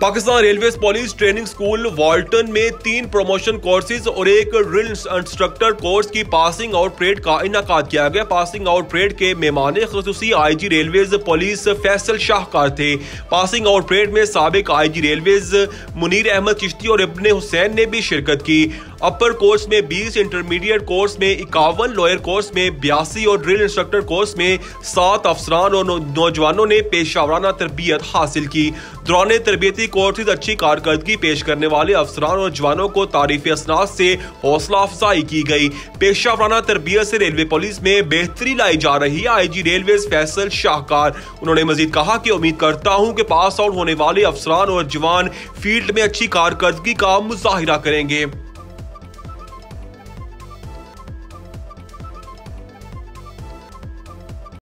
Pakistan railway police training school Walton में तीन promotion courses और एक ड्रिल इंस्ट्रक्टर कोर्स की पासिंग आउट परेड का इनका किया गया। पासिंग आउट परेड के मेहमान खसूसी I G railways police Faisal Shahkar थे। पासिंग आउट परेड में सबक I G railways Munir Ahmed Chishti और इबन हुसैन ने भी शिरकत की। अपर कोर्स में 20 इंटरमीडिएट कोर्स में इक्यावन, लोअर कोर्स में बयासी और ड्रिल इंस्ट्रक्टर कोर्स में सात अफसरान और नौजवानों ने पेशावराना तरबियत हासिल की। दौरान तरबियती कोर्सेज अच्छी कारकर्दगी पेश करने वाले अफसरान और जवानों को तारीफ़ असनाद से हौसला अफजाई की गई। पेशा वराना तरबियत से रेलवे पुलिस में बेहतरी लाई जा रही है। I G railway Faisal Shahkar. उन्होंने मजीद कहा कि उम्मीद करता हूँ कि पास आउट होने वाले अफसरान और जवान फ़ील्ड में अच्छी कारकर्दगी का मुजाहरा करेंगे।